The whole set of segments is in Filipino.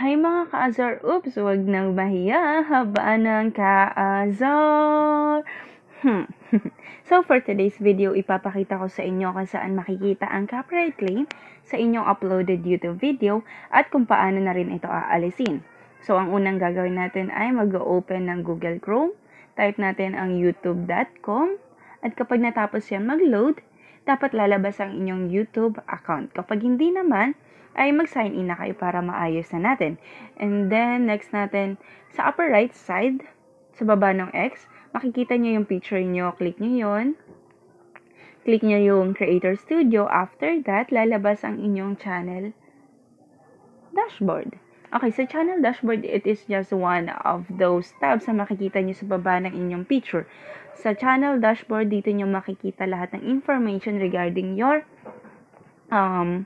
Hi mga kaazar, oops, wag nang mahiya, haba ng kaazar. Hmm. so for today's video, ipapakita ko sa inyo kung saan makikita ang copyright claim sa inyong uploaded YouTube video at kung paano na rin ito aalisin. So ang unang gagawin natin ay mag-open ng Google Chrome, type natin ang youtube.com at kapag natapos yan mag-load, dapat lalabas ang inyong YouTube account. Kapag hindi naman, ay mag-sign in na kayo para maayos na natin. And then, next natin, sa upper right side, sa baba ng X, makikita nyo yung picture nyo. Click nyo yon Click nyo yung Creator Studio. After that, lalabas ang inyong channel dashboard. Okay, sa channel dashboard, it is just one of those tabs na makikita nyo sa baba ng inyong picture. Sa channel dashboard, dito nyo makikita lahat ng information regarding your um,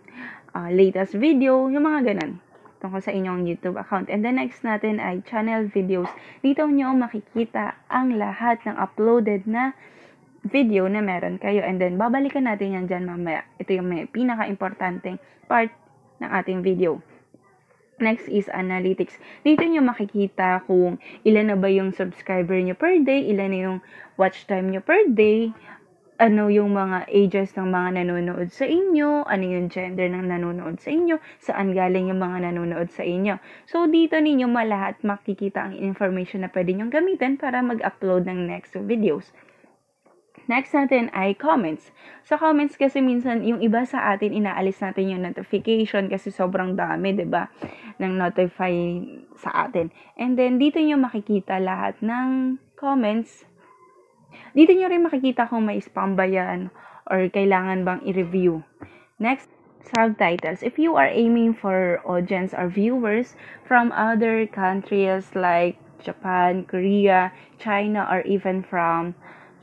uh, latest video, yung mga ganun tungkol sa inyong YouTube account. And the next natin ay channel videos. Dito nyo makikita ang lahat ng uploaded na video na meron kayo. And then, babalikan natin yan dyan mamaya. Ito yung may pinaka-importanting part ng ating video. Next is analytics. Dito nyo makikita kung ilan na ba yung subscriber nyo per day, ilan na yung watch time nyo per day, ano yung mga ages ng mga nanonood sa inyo, ano yung gender ng nanonood sa inyo, saan galing yung mga nanonood sa inyo. So, dito ninyo malahat makikita ang information na pwede nyong gamitin para mag-upload ng next videos. Next natin ay comments. Sa comments kasi minsan yung iba sa atin inaalis natin yung notification kasi sobrang dami, 'di ba? Nang notify sa atin. And then dito niyo makikita lahat ng comments dito nyo rin makikita kung may spam ba yan or kailangan bang i-review. Next, subtitles. If you are aiming for audience or viewers from other countries like Japan, Korea, China, or even from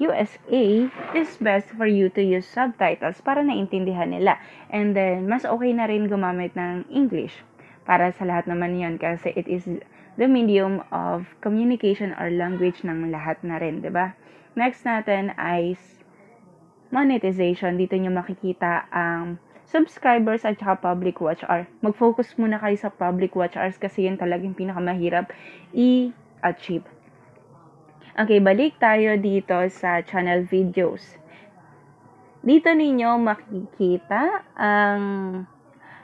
USA, it's best for you to use subtitles para naintindihan nila. And then, mas okay na rin gumamit ng English para sa lahat naman yon kasi it is the medium of communication or language ng lahat na rin, ba? Next natin ay monetization. Dito nyo makikita ang subscribers at saka public watch hour. Mag-focus muna kayo sa public watch hours kasi yun talagang pinakamahirap i-achieve. Okay, balik tayo dito sa channel videos. Dito ninyo makikita ang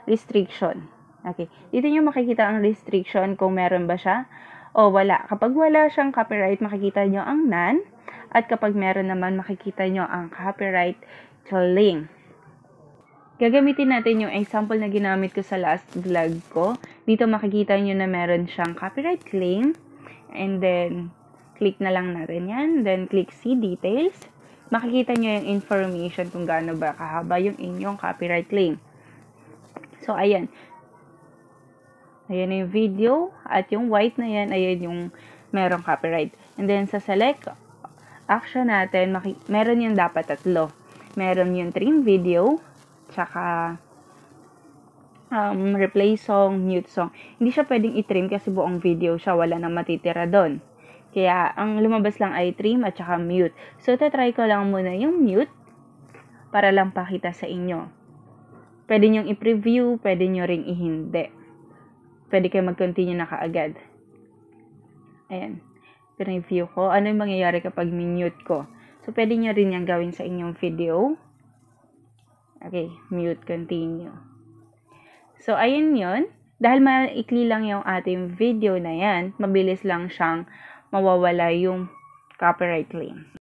restriction. Okay, dito nyo makikita ang restriction kung meron ba siya o wala. Kapag wala siyang copyright, makikita nyo ang none at kapag meron naman, makikita nyo ang copyright claim. Gagamitin natin yung example na ginamit ko sa last vlog ko. Dito makikita nyo na meron siyang copyright claim. And then, click na lang natin yan. Then, click see details. Makikita nyo yung information kung gaano ba kahaba yung inyong copyright claim. So, ayan. Ayan yung video. At yung white na yan, ayan yung merong copyright. And then, sa select action natin, maki- meron yung dapat tatlo. Meron yung trim video, tsaka um, replay song, mute song. Hindi siya pwedeng i-trim kasi buong video siya, wala nang matitira doon. Kaya, ang lumabas lang ay trim at saka mute. So, tatry ko lang muna yung mute para lang pakita sa inyo. Pwede nyo i-preview, pwede nyo ring ihindi. Pwede kayo mag-continue na kaagad. Ayan preview ko, ano yung mangyayari kapag minute ko. So, pwede nyo rin yan gawin sa inyong video. Okay, mute, continue. So, ayun yon Dahil maikli lang yung ating video na yan, mabilis lang siyang mawawala yung copyright claim.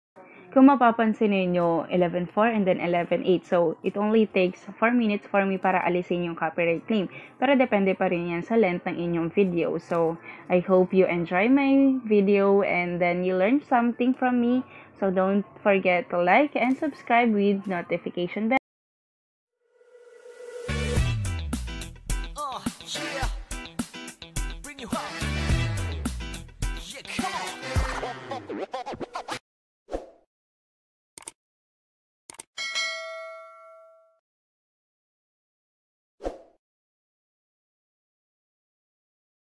Kung mapapansin ninyo, 11.4 and then 11.8. So, it only takes 4 minutes for me para alisin yung copyright claim. Pero depende pa rin yan sa length ng inyong video. So, I hope you enjoy my video and then you learn something from me. So, don't forget to like and subscribe with notification bell. Uh,